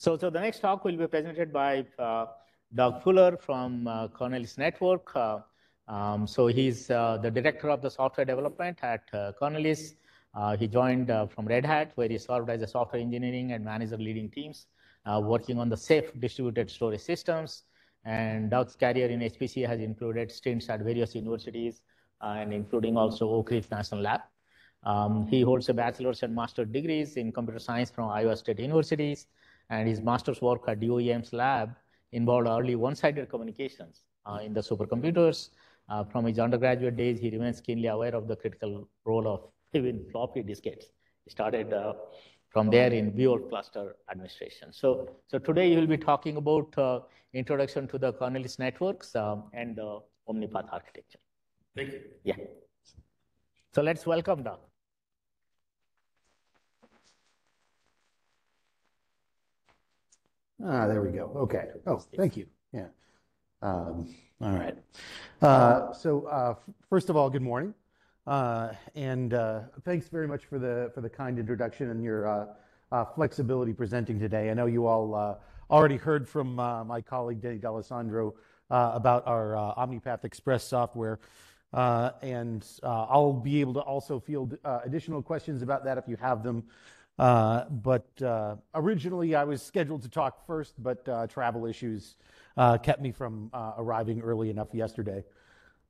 So, so the next talk will be presented by uh, Doug Fuller from uh, Network. Uh, um, so he's uh, the director of the software development at uh. Uh, he joined uh, from Red Hat, where he served as a software engineering and manager leading teams, working on the Ceph distributed storage systems. And Doug's career in HPC has included stints at various universities, and including also Oak Ridge National Lab. Um, he holds a bachelor's and master's degrees in computer science from Iowa State Universities and his master's work at DOE Ames lab involved early one-sided communications uh, in the supercomputers. Uh, from his undergraduate days, he remains keenly aware of the critical role of even floppy diskettes. He started uh, from there in VOR cluster administration. So, so today you will be talking about uh, introduction to the Cornelis networks um, and the Omnipath architecture. Thank you. Yeah. So let's welcome Doug. Ah, there we go. Okay. Oh, thank you. Yeah. Um, all right. Uh, so uh, first of all, good morning, uh, and uh, thanks very much for the for the kind introduction and your uh, uh, flexibility presenting today. I know you all already heard from my colleague Denny Dalessandro about our Omnipath Express software. and I'll be able to also field additional questions about that if you have them. Uh, but uh, originally, I was scheduled to talk first, but uh, travel issues uh, kept me from uh, arriving early enough yesterday,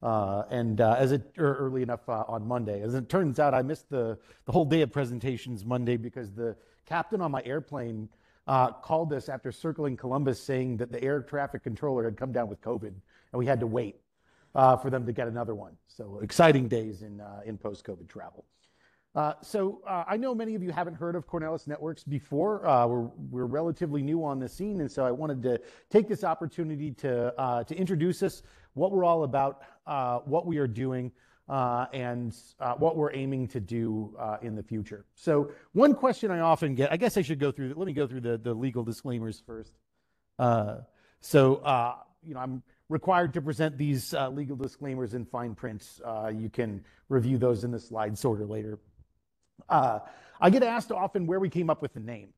uh, and as it er, early enough on Monday. As it turns out, I missed the the whole day of presentations Monday because the captain on my airplane called us after circling Columbus, saying that the air traffic controller had come down with COVID, and we had to wait for them to get another one. So exciting days in in post-COVID travel. Uh, so uh, I know many of you haven't heard of Cornelis Networks before. Uh, we're, we're relatively new on the scene, and so I wanted to take this opportunity to, uh, to introduce us, what we're all about, uh, what we are doing, uh, and what we're aiming to do in the future. So one question I often get, I guess I should go through, let me go through the, the legal disclaimers first. so, you know, I'm required to present these legal disclaimers in fine print. you can review those in the slide sorter later. Uh, I get asked often where we came up with the name.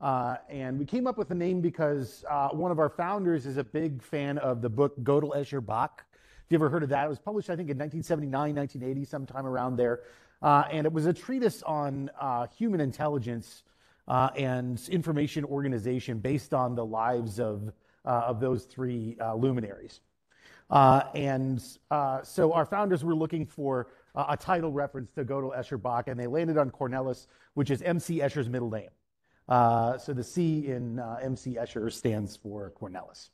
Uh, and we came up with the name because uh, one of our founders is a big fan of the book Gödel Escher Bach. Have you ever heard of that? It was published, I think, in 1979, 1980, sometime around there. Uh, and it was a treatise on uh, human intelligence uh, and information organization based on the lives of, of those three luminaries. and so our founders were looking for uh, a title reference to Gödel Escher Bach, and they landed on Cornelis, which is MC Escher's middle name. Uh, so the C in uh, MC Escher stands for Cornelis.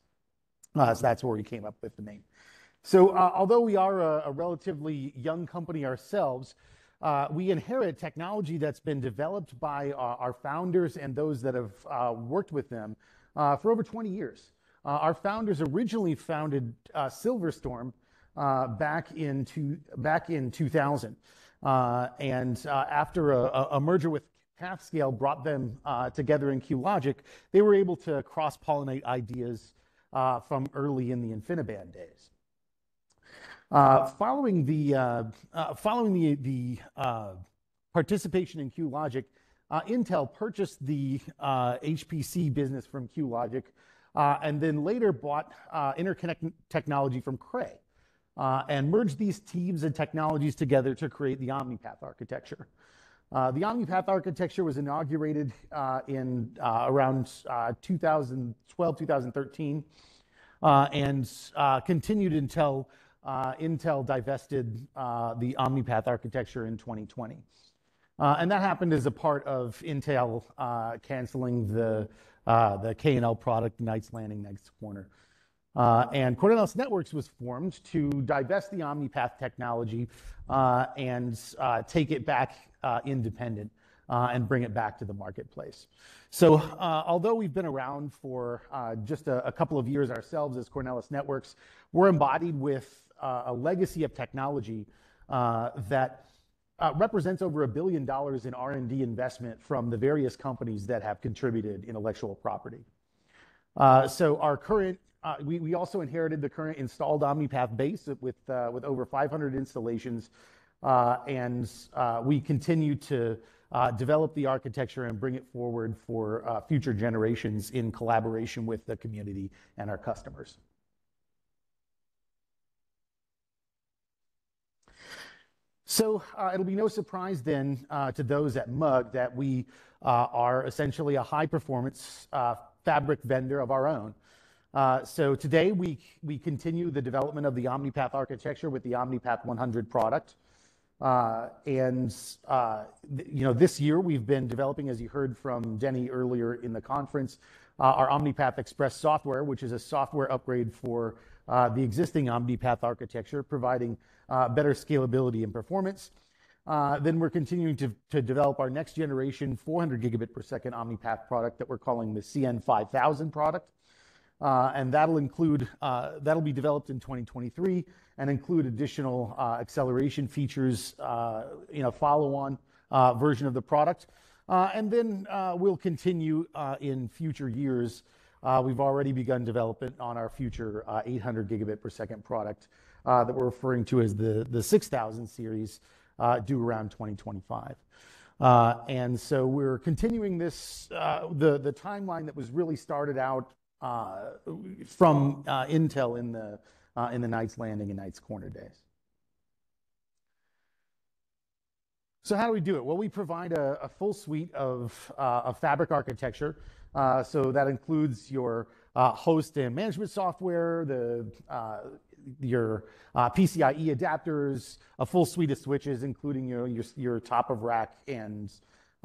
Uh, so that's where we came up with the name. So uh, although we are a, a, relatively young company ourselves, uh, we inherit technology that's been developed by our founders and those that have worked with them for over 20 years. our founders originally founded Silverstorm uh, back in two, back in 2000. Uh, and uh, after a, a, merger with Pathscale brought them uh, together in QLogic, they were able to cross-pollinate ideas uh, from early in the InfiniBand days. Uh, following the following the, the participation in QLogic, Intel purchased the HPC business from QLogic, and then later bought interconnect technology from Cray uh, and merge these teams and technologies together to create the Omnipath architecture. Uh, the Omnipath architecture was inaugurated uh, in uh, around uh, 2012, 2013, uh, and continued until Intel divested the Omnipath architecture in 2020. and that happened as a part of Intel canceling the, the KNL product, Knights Landing, Knights Corner. Uh, and Cornelis Networks was formed to divest the Omnipath technology uh, and uh, take it back uh, independent uh, and bring it back to the marketplace. So, uh, although we've been around for just a, a, couple of years ourselves as Cornelis Networks, we're embodied with a legacy of technology that represents over a billion dollars in R&D investment from the various companies that have contributed intellectual property. So, our current uh, we, we also inherited the current installed Omnipath base with, uh, with over 500 installations. Uh, and uh, we continue to uh, develop the architecture and bring it forward for uh, future generations in collaboration with the community and our customers. So uh, it'll be no surprise then uh, to those at Mug that we uh, are essentially a high performance uh, fabric vendor of our own. Uh, so today we, we continue the development of the OmniPath architecture with the OmniPath 100 product. Uh, and you know, this year we've been developing, as you heard from Denny earlier in the conference, our OmniPath Express software, which is a software upgrade for the existing OmniPath architecture, providing uh, better scalability and performance. Uh, then we're continuing to, to develop our next generation 400 gigabit per second OmniPath product that we're calling the CN5000 product. Uh, and that'll include, uh, that'll be developed in 2023 and include additional uh, acceleration features, uh, you know, follow-on version of the product. and then we'll continue in future years. we've already begun development on our future 800 gigabit per second product uh, that we're referring to as the, the 6000 series uh, due around 2025. Uh, and so we're continuing this, the, the timeline that was really started out from Intel in the, in the Knights Landing and Knights Corner days. So how do we do it? Well, we provide a, full suite of, uh, fabric architecture. Uh, so that includes your uh, host and management software, the your uh, PCIe adapters, a full suite of switches, including you know, your, your top of rack and,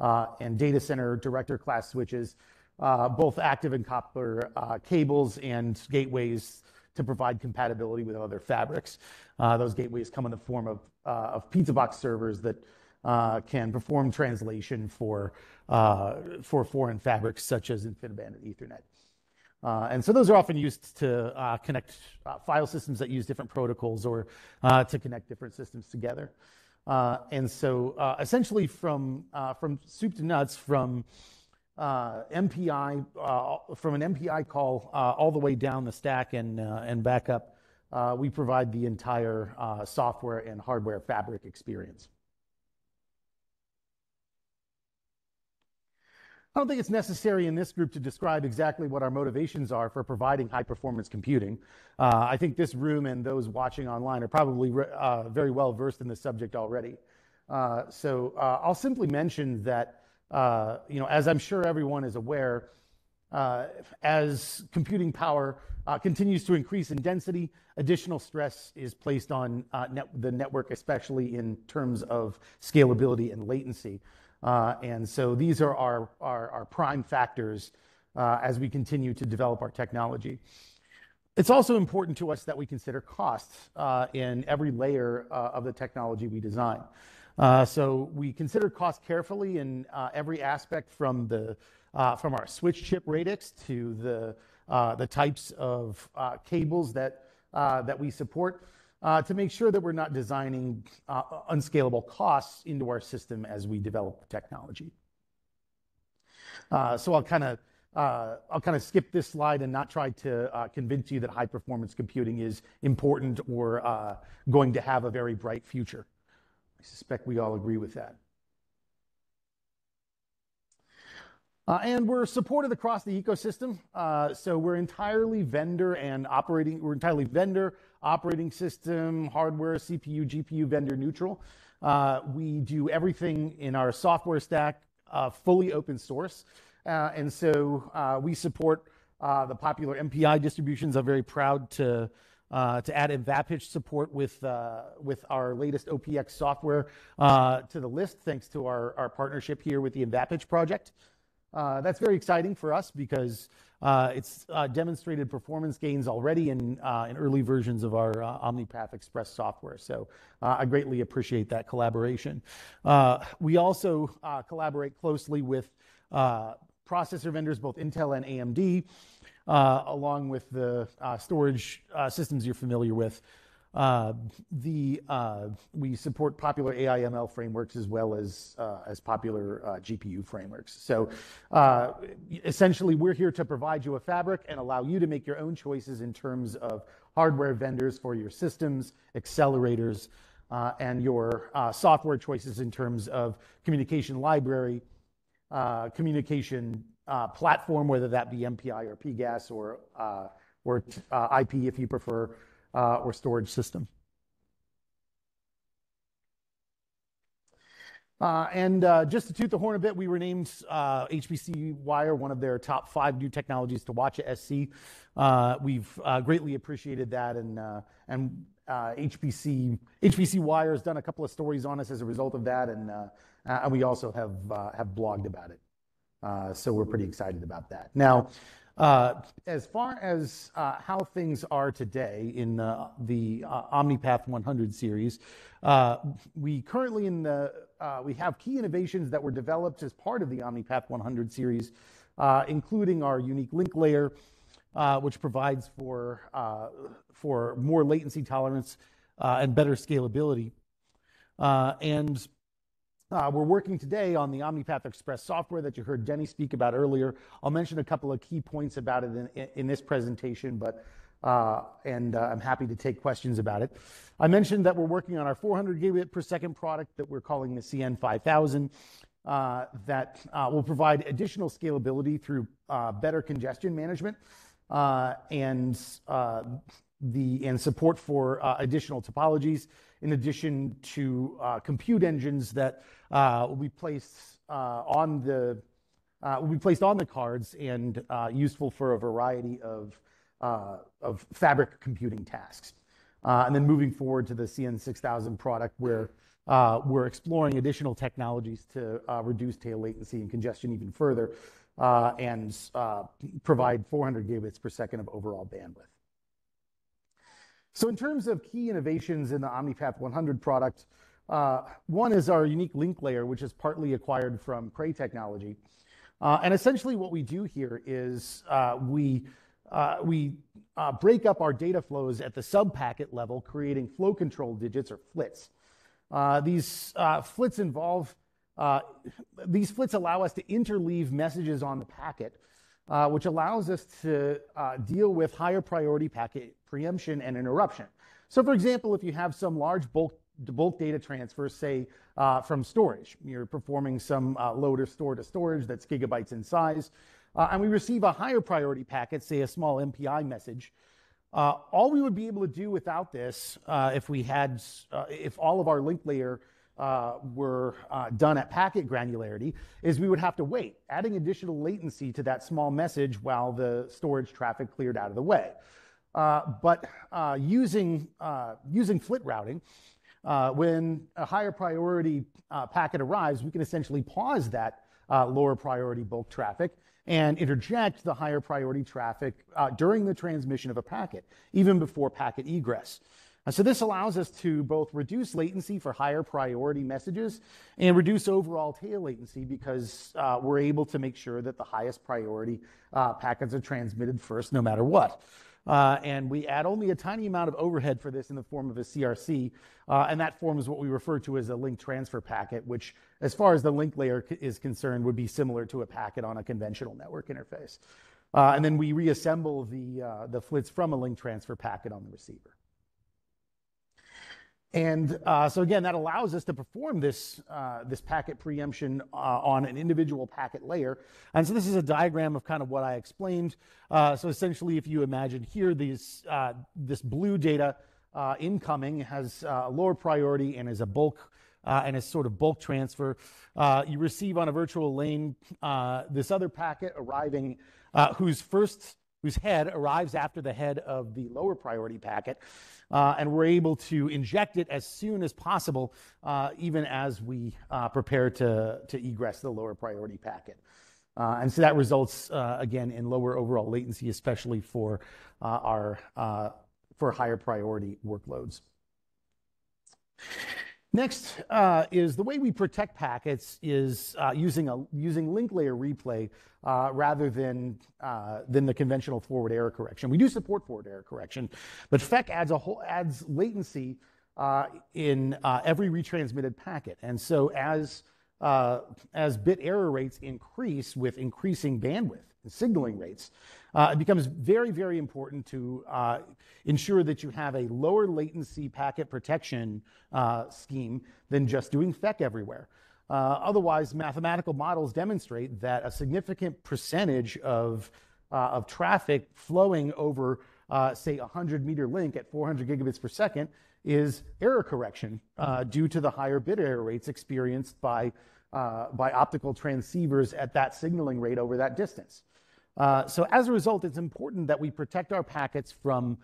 uh, and data center director class switches, uh, both active and copper uh, cables and gateways to provide compatibility with other fabrics. Uh, those gateways come in the form of, uh, of pizza box servers that can perform translation for, for foreign fabrics such as InfiniBand and Ethernet. Uh, and so those are often used to uh, connect uh, file systems that use different protocols or uh, to connect different systems together. Uh, and so uh, essentially from, from soup to nuts, from MPI, from an MPI call all the way down the stack and, and back up, we provide the entire software and hardware fabric experience. I don't think it's necessary in this group to describe exactly what our motivations are for providing high performance computing. Uh, I think this room and those watching online are probably uh, very well versed in the subject already. Uh, so uh, I'll simply mention that, uh, you know, as I'm sure everyone is aware, uh, as computing power continues to increase in density, additional stress is placed on net the network, especially in terms of scalability and latency. Uh, and so these are our, prime factors uh, as we continue to develop our technology. It's also important to us that we consider costs uh, in every layer uh, of the technology we design. Uh, so we consider cost carefully in uh, every aspect from, the, from our switch chip radix to the, types of cables that, we support to make sure that we're not designing uh, unscalable costs into our system as we develop the technology. Uh, so I'll kind of uh, I'll kind of skip this slide and not try to uh, convince you that high performance computing is important or uh, going to have a very bright future. I suspect we all agree with that. Uh, and we're supported across the ecosystem. Uh, so we're entirely vendor and operating, we're entirely vendor, operating system, hardware, CPU, GPU vendor neutral. Uh, we do everything in our software stack uh, fully open source. Uh, and so uh, we support the popular MPI distributions. I'm very proud to uh, to add MVAPICH support with, uh, with our latest OPX software uh, to the list, thanks to our, our partnership here with the MVAPICH project. Uh, that's very exciting for us because uh, it's uh, demonstrated performance gains already in, uh, in early versions of our uh, OmniPath Express software. So uh, I greatly appreciate that collaboration. we also collaborate closely with processor vendors, both Intel and AMD, along with the storage systems you're familiar with. Uh, the, uh, we support popular AI/ML frameworks as well as, uh, as popular uh, GPU frameworks. So uh, essentially, we're here to provide you a fabric and allow you to make your own choices in terms of hardware vendors for your systems, accelerators, uh, and your software choices in terms of communication library, communication platform, whether that be MPI or PGAS or, or IP if you prefer, or storage system. Uh, and uh, just to toot the horn a bit, we were named uh, HPC Wire one of their top five new technologies to watch at SC. Uh, we've uh, greatly appreciated that, and uh, and HPC HPC Wire has done a couple of stories on us as a result of that, and and we also have have blogged about it. so we're pretty excited about that. Now, as far as how things are today in the OmniPath 100 series, we currently in the uh, we have key innovations that were developed as part of the OmniPath 100 series, uh, including our unique link layer, uh, which provides for, uh, for more latency tolerance uh, and better scalability. Uh, we're working today on the OmniPath Express software that you heard Denny speak about earlier. I'll mention a couple of key points about it in, in this presentation, but uh, and uh, I'm happy to take questions about it. I mentioned that we're working on our 400 gigabit per second product that we're calling the CN5000 uh, that will provide additional scalability through better congestion management and the and support for uh, additional topologies, in addition to uh, compute engines that uh, will be placed on the will be placed on the cards and useful for a variety of uh, of fabric computing tasks. Uh, and then moving forward to the CN6000 product, where uh, we're exploring additional technologies to reduce tail latency and congestion even further, and provide 400 gigabits per second of overall bandwidth. So in terms of key innovations in the Omnipath 100 product, one is our unique link layer, which is partly acquired from Cray Technology. And essentially what we do here is, we uh, we uh, break up our data flows at the sub-packet level, creating flow control digits or flits. Uh, these flits involve these flits allow us to interleave messages on the packet, which allows us to deal with higher priority packet preemption and interruption. So, for example, if you have some large bulk bulk data transfer, say uh, from storage. You're performing some uh, load or store to storage that's gigabytes in size uh, and we receive a higher priority packet, say a small MPI message, uh, all we would be able to do without this, uh, if we had, uh, if all of our link layer uh, were uh, done at packet granularity, is we would have to wait, adding additional latency to that small message while the storage traffic cleared out of the way. but using using flit routing, when a higher priority packet arrives, we can essentially pause that lower priority bulk traffic and interject the higher priority traffic uh, during the transmission of a packet, even before packet egress. So this allows us to both reduce latency for higher priority messages and reduce overall tail latency because uh, we're able to make sure that the highest priority uh, packets are transmitted first no matter what. Uh, and we add only a tiny amount of overhead for this in the form of a CRC, uh, and that form is what we refer to as a link transfer packet, which, as far as the link layer is concerned, would be similar to a packet on a conventional network interface. Uh, and then we reassemble the, uh, the flits from a link transfer packet on the receiver. And uh, so again, that allows us to perform this, uh, this packet preemption uh, on an individual packet layer. And so this is a diagram of kind of what I explained. Uh, so essentially, if you imagine here, these, uh, this blue data uh, incoming has a lower priority and is a bulk and is sort of bulk transfer. you receive on a virtual lane this other packet arriving whose first whose head arrives after the head of the lower priority packet uh, and we're able to inject it as soon as possible, uh, even as we uh, prepare to, to egress the lower priority packet. Uh, and so that results, uh, again, in lower overall latency, especially for uh, our for higher priority workloads. Next uh, is the way we protect packets is uh, using a using link layer replay uh, rather than uh, than the conventional forward error correction. We do support forward error correction, but FEC adds a whole adds latency uh, in uh, every retransmitted packet, and so as as bit error rates increase with increasing bandwidth and signaling rates, uh, it becomes very, very important to uh, ensure that you have a lower latency packet protection uh, scheme than just doing FEC everywhere. Uh, otherwise, mathematical models demonstrate that a significant percentage of, uh, of traffic flowing over, uh, say, a 100 meter link at 400 gigabits per second is error correction due to the higher bit error rates experienced by, by optical transceivers at that signaling rate over that distance. Uh, so as a result, it's important that we protect our packets from,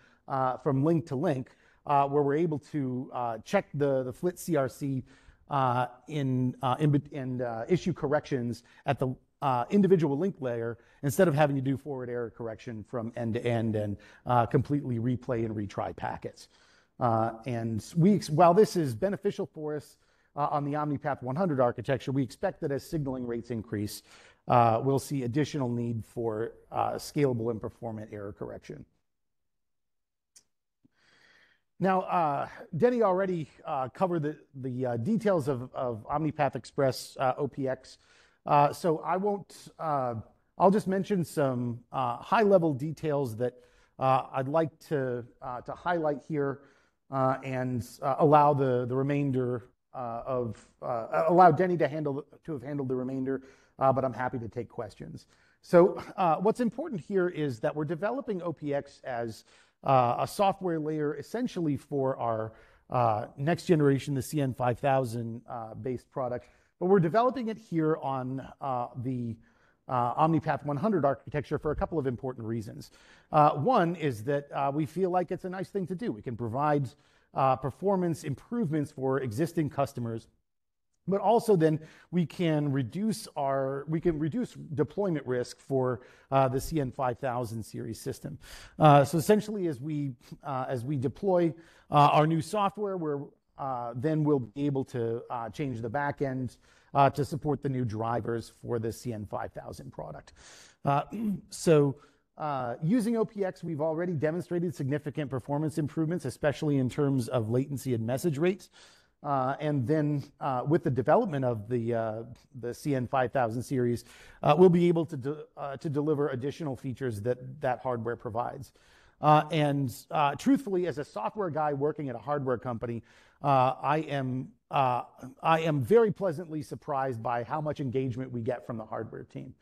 from link to link, where we're able to check the, the FLIT CRC uh, in, uh, in, uh, issue corrections at the uh, individual link layer instead of having to do forward error correction from end to end and uh, completely replay and retry packets. Uh, and we, while this is beneficial for us on the OmniPath 100 architecture, we expect that as signaling rates increase, we'll see additional need for scalable and performant error correction. Now, uh, Denny already uh, covered the, the uh, details of, of OmniPath Express uh, OPX, uh, so I won't, uh, I'll just mention some high-level details that I'd like to, to highlight here and allow the, the remainder of, allow Denny to handle, to have handled the remainder, but I'm happy to take questions. So what's important here is that we're developing OPX as uh, a software layer essentially for our uh, next generation, the CN5000 uh, based product. But we're developing it here on uh, the uh, OmniPath 100 architecture for a couple of important reasons. Uh, one is that we feel like it's a nice thing to do. We can provide performance improvements for existing customers but also then we can reduce our we can reduce deployment risk for uh, the CN5000 series system. Uh, so essentially, as we uh, as we deploy uh, our new software, we're uh, then we'll be able to uh, change the backend to support the new drivers for the CN5000 product. so. using OPX, we've already demonstrated significant performance improvements, especially in terms of latency and message rates. Uh, and then uh, with the development of the, uh, the CN5000 series, uh, we'll be able to, de- uh, to deliver additional features that that hardware provides. Uh, and truthfully, as a software guy working at a hardware company, I, am, I am very pleasantly surprised by how much engagement we get from the hardware team.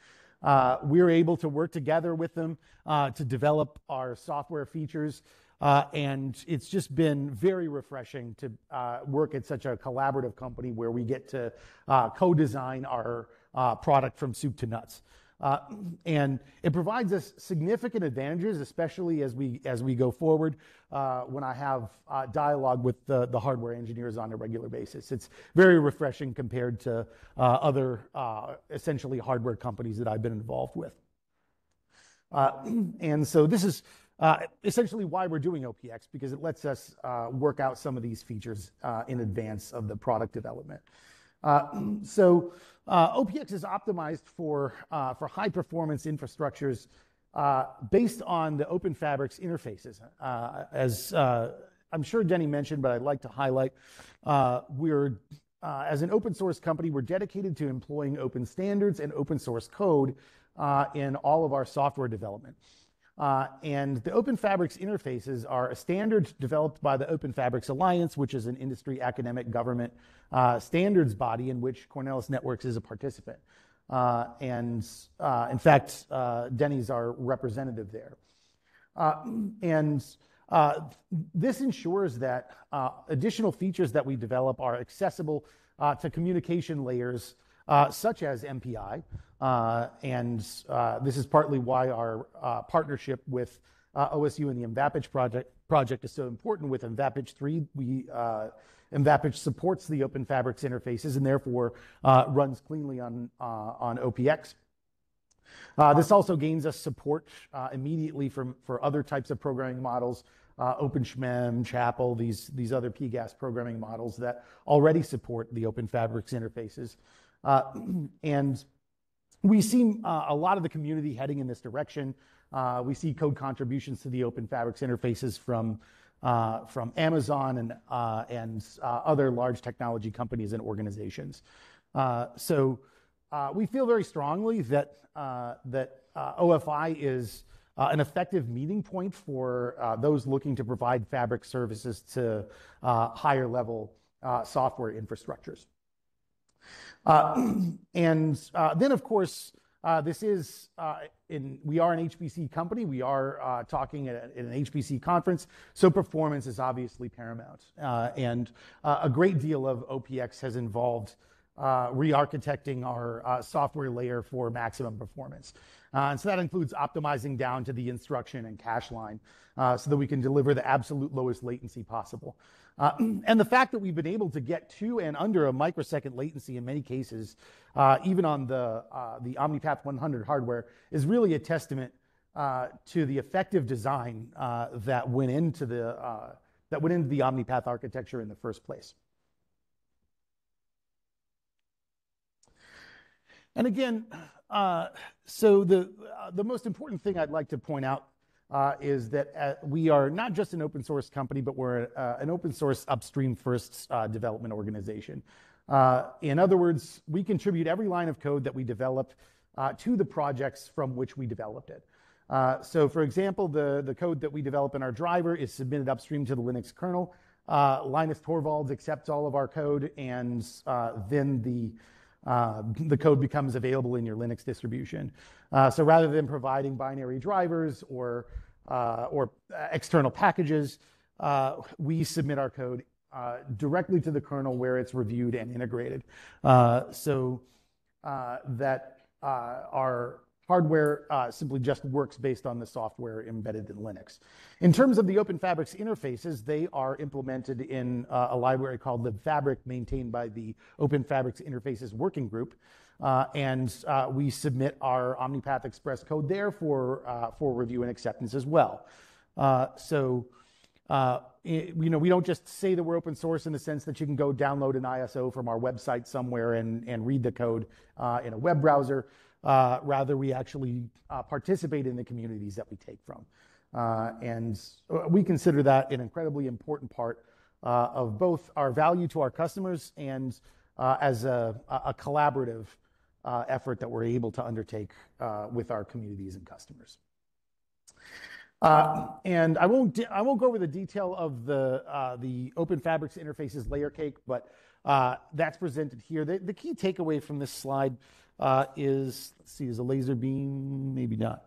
we're able to work together with them to develop our software features. Uh, and it's just been very refreshing to uh, work at such a collaborative company where we get to uh, co-design our uh, product from soup to nuts. Uh, and it provides us significant advantages, especially as we as we go forward. Uh, when I have dialogue with the, the hardware engineers on a regular basis, it's very refreshing compared to other essentially hardware companies that I've been involved with. and so this is essentially why we're doing OPX, because it lets us uh, work out some of these features uh, in advance of the product development. Uh, so uh, OPX is optimized for, uh, for high performance infrastructures based on the OpenFabrics interfaces. as I'm sure Denny mentioned, but I'd like to highlight, we're as an open source company, we're dedicated to employing open standards and open source code in all of our software development. Uh, and the OpenFabrics interfaces are a standard developed by the OpenFabrics Alliance, which is an industry, academic, government uh, standards body in which Cornelis Networks is a participant. Uh, and uh, in fact, uh, Denny's our representative there. Uh, and this ensures that additional features that we develop are accessible to communication layers such as MPI, and uh, this is partly why our uh, partnership with OSU and the MVAPICH project, project is so important. With MVAPICH 3, we, supports the OpenFabrics interfaces and therefore runs cleanly on, on OPX. Uh, this also gains us support uh, immediately from, for other types of programming models, uh, OpenSHMEM, Chapel, these, these other PGAS programming models that already support the OpenFabrics interfaces. and we see uh, a lot of the community heading in this direction. Uh, we see code contributions to the Open Fabrics interfaces from uh, from Amazon and uh, and uh, other large technology companies and organizations. So we feel very strongly that that OFI is an effective meeting point for those looking to provide fabric services to higher level software infrastructures. Uh, and uh, then, of course, uh, this is, in, we are an HPC company. We are talking at an HPC conference. So performance is obviously paramount. And a great deal of OPX has involved re-architecting our software layer for maximum performance. And so that includes optimizing down to the instruction and cache line so that we can deliver the absolute lowest latency possible. Uh, and the fact that we've been able to get to and under a microsecond latency in many cases, uh, even on the uh, Omni-Path 100 hardware, is really a testament to the effective design that went into the Omni-Path architecture in the first place. And again, so the the most important thing I'd like to point out Uh, is that uh, we are not just an open source company, but we're uh, an open source upstream first development organization. In other words, we contribute every line of code that we develop to the projects from which we developed it. So for example, the code that we develop in our driver is submitted upstream to the Linux kernel. Linus Torvalds accepts all of our code, and then the Uh, code becomes available in your Linux distribution. Uh, so rather than providing binary drivers or uh, or external packages, we submit our code directly to the kernel where it's reviewed and integrated so that our hardware uh, simply just works based on the software embedded in Linux. In terms of the OpenFabrics interfaces, they are implemented in uh, a library called libfabric, maintained by the OpenFabrics Interfaces Working Group. Uh, and we submit our Omni-Path Express code there for for review and acceptance as well. So it, you know, we don't just say that we're open source in the sense that you can go download an ISO from our website somewhere and read the code in a web browser. Uh, rather, we actually uh, participate in the communities that we take from. Uh, and we consider that an incredibly important part of both our value to our customers and as a collaborative effort that we're able to undertake with our communities and customers. And I won't I won't go over the detail of the OpenFabrics interfaces layer cake, but that's presented here. The key takeaway from this slide Uh, is, let's see, is a laser beam? Maybe not.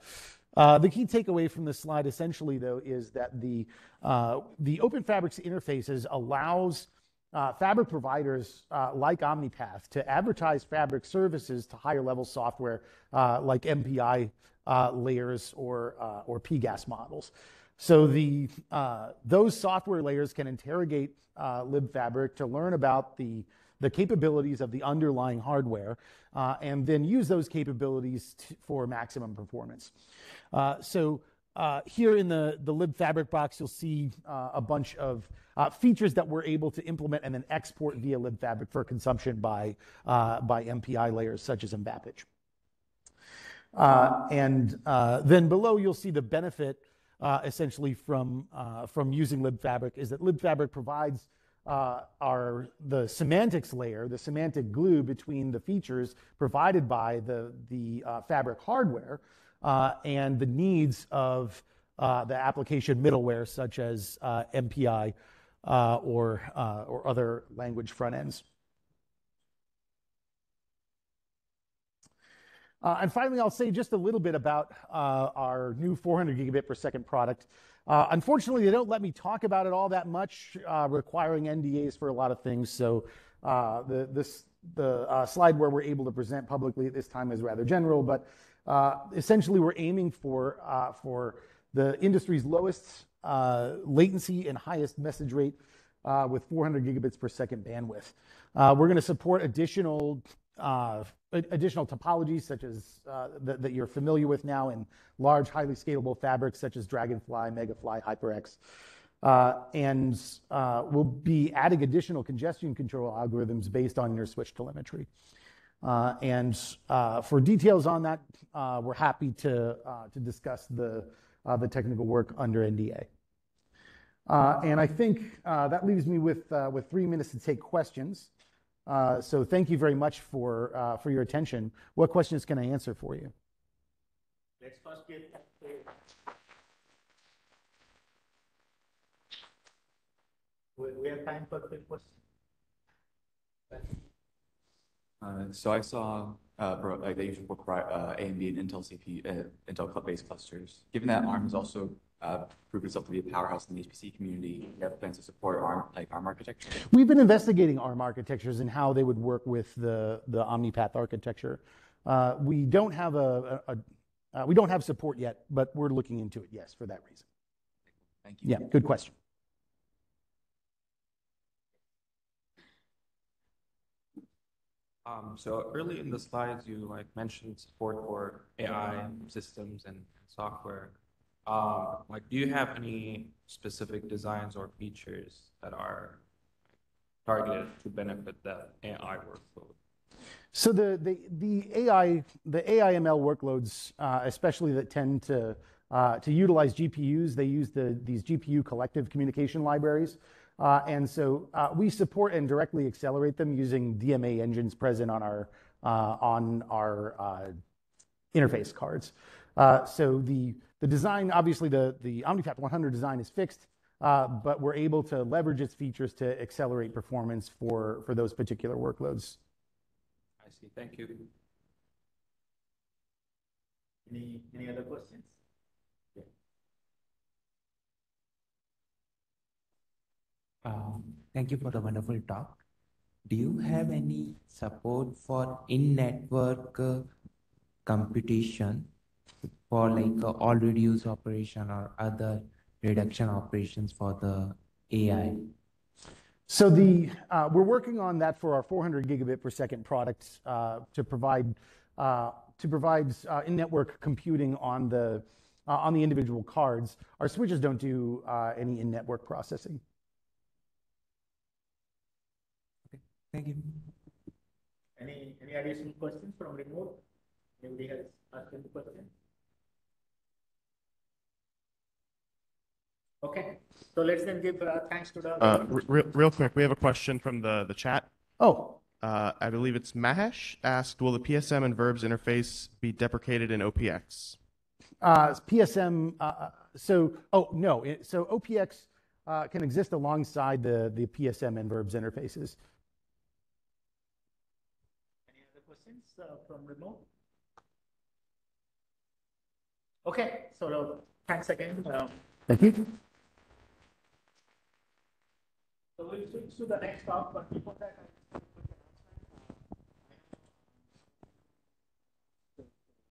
Uh, the key takeaway from this slide essentially, though, is that the uh, the OpenFabrics interfaces allows fabric providers like Omni-Path to advertise fabric services to higher level software like MPI layers or or PGAS models. So the, those software layers can interrogate libfabric to learn about the capabilities of the underlying hardware uh, and then use those capabilities for maximum performance. Uh, so uh, here in the the libfabric box, you'll see a bunch of features that we're able to implement and then export via libfabric for consumption by by MPI layers such as MVAPICH. And then below, you'll see the benefit essentially from from using libfabric is that libfabric provides Uh, the semantics layer, the semantic glue between the features provided by the the uh, fabric hardware uh, and the needs of the application middleware such as MPI or, or other language front ends. And finally, I'll say just a little bit about our new 400 gigabit per second product. Uh, unfortunately, they don't let me talk about it all that much, uh, requiring NDAs for a lot of things. So uh, the slide where we're able to present publicly at this time is rather general, but essentially we're aiming for, for the industry's lowest latency and highest message rate with 400 gigabits per second bandwidth. We're going to support additional Uh, topologies such as uh, that you're familiar with now in large, highly scalable fabrics such as Dragonfly, Megafly, HyperX. Uh, and we'll be adding additional congestion control algorithms based on interswitch telemetry. And for details on that, we're happy to to discuss the technical work under NDA. And I think that leaves me with, with three minutes to take questions. Uh, so thank you very much for, uh, for your attention. What questions can I answer for you? Let's first give. We, we have time for quick questions. Uh, so I saw uh, pro- like they use for uh, AMD and Intel CPU, uh, Intel cl- based clusters. Given that ARM is also uh, proved itself to be a powerhouse in the HPC community, you have plans to support ARM like ARM architecture. We've been investigating ARM architectures and how they would work with the, the OmniPath architecture. Uh, we don't have a, a, a uh, we don't have support yet, but we're looking into it. Yes, for that reason. Thank you. Yeah, good question. Um, so early in the slides, you like mentioned support for AI systems and software. Um, like, do you have any specific designs or features that are targeted to benefit the AI workload? So the, the, the AI, the AIML workloads, uh, especially that tend to, uh, to utilize GPUs, they use the, these GPU collective communication libraries. Uh, and so uh, we support and directly accelerate them using DMA engines present on our, uh, on our uh, interface cards. so the, the design, obviously the, the OmniPath 100 design is fixed, but we're able to leverage its features to accelerate performance for, for those particular workloads. I see. Thank you. Any, any other questions? Um, thank you for the wonderful talk. Do you have any support for in-network uh, computation for like uh, all reduce operation or other reduction operations for the AI? So the uh, we're working on that for our 400 gigabit per second product uh, to provide uh, to provide uh, in-network computing on the uh, on the individual cards. Our switches don't do uh, any in-network processing. Okay, thank you. Any, any additional questions from remote? Anybody has asked any question? Okay, so let's then give uh, thanks to the. Uh, real, real quick, we have a question from the, the chat. Oh, Uh, I believe it's Mahesh asked, will the PSM and verbs interface be deprecated in OPX? uh, PSM. Uh, so oh no, it, so OPX uh, can exist alongside the the PSM and verbs interfaces. Any other questions uh, from remote? Okay, so uh, thanks again. Um, Thank you. So we'll switch to the next talk, but before that, I